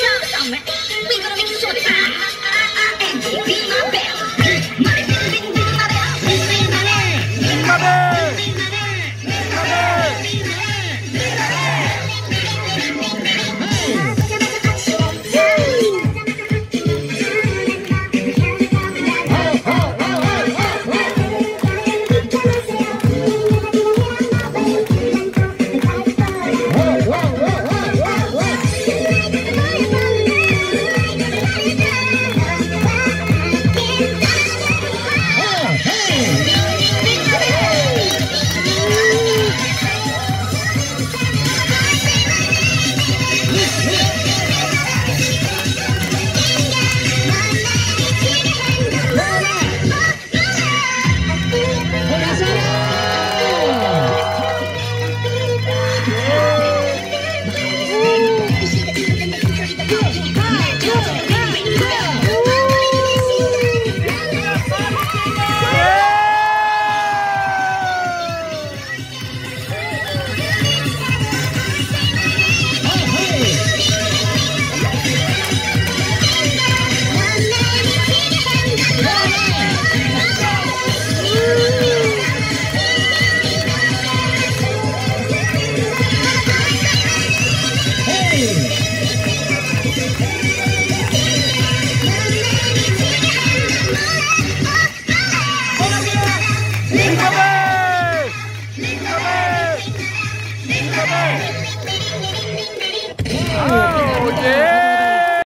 这样倒霉